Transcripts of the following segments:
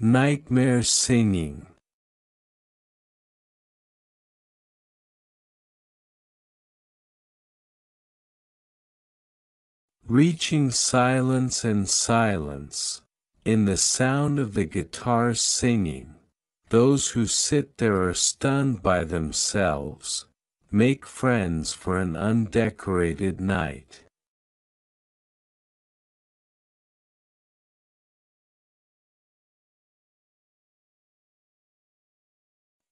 Nightmare singing. Reaching silence and silence, in the sound of the guitar singing, those who sit there are stunned by themselves, make friends for an undecorated night.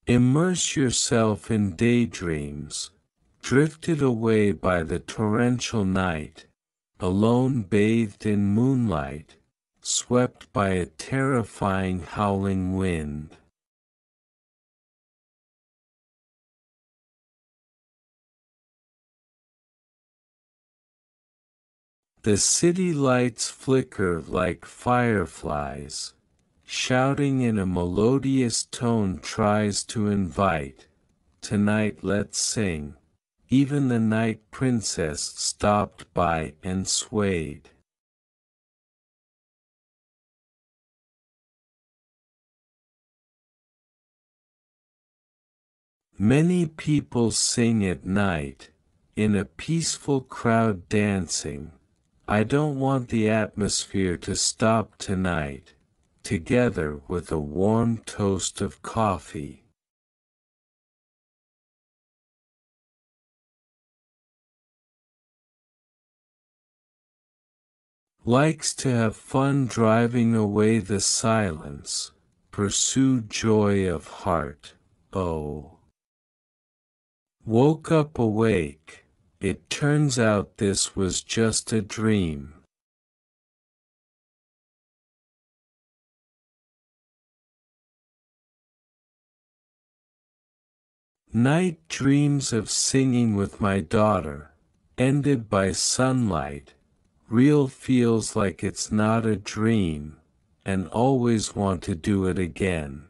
Immerse yourself in daydreams, drifted away by the torrential night, alone bathed in moonlight, swept by a terrifying howling wind. The city lights flicker like fireflies, shouting in a melodious tone tries to invite, tonight let's sing. Even the night princess stopped by and swayed. Many people sing at night, in a peaceful crowd dancing. I don't want the atmosphere to stop tonight together with a warm toast of coffee. Likes to have fun driving away the silence, pursue joy of heart, oh. Woke up awake, it turns out this was just a dream. Night dreams of singing with my daughter, ended by sunlight, real feels like it's not a dream, and always want to do it again.